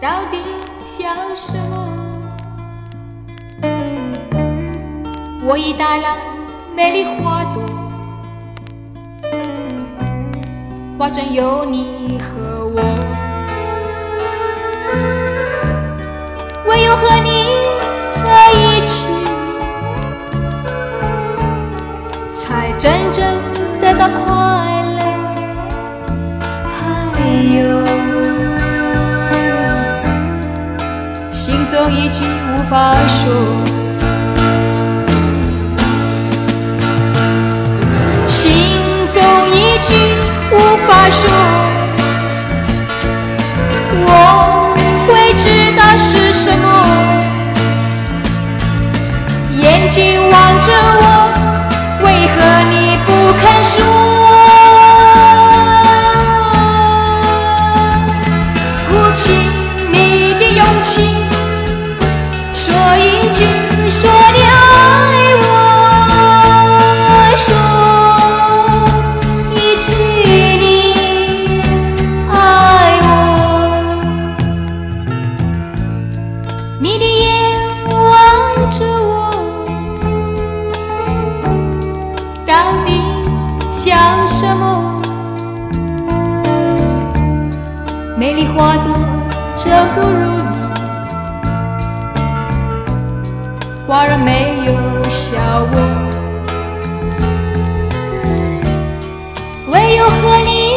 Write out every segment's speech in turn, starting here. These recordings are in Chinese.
到底想什么？我已带来美丽花朵，花中有你和我，唯有和你在一起，才真正得到心中一句无法说。心中一句无法说，我会知道是什么。眼睛望着我，为何你不肯说？美丽花朵真不如你，花儿没有笑我，唯有和你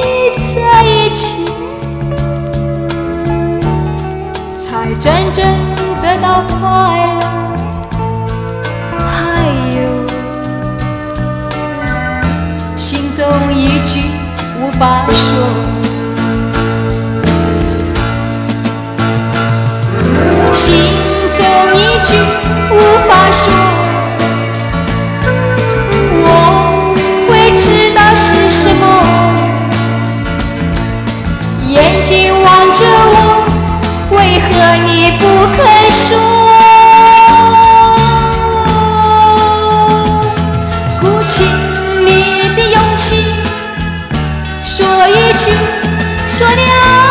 在一起，才真正得到快乐。还有，心中一句无法说。事说了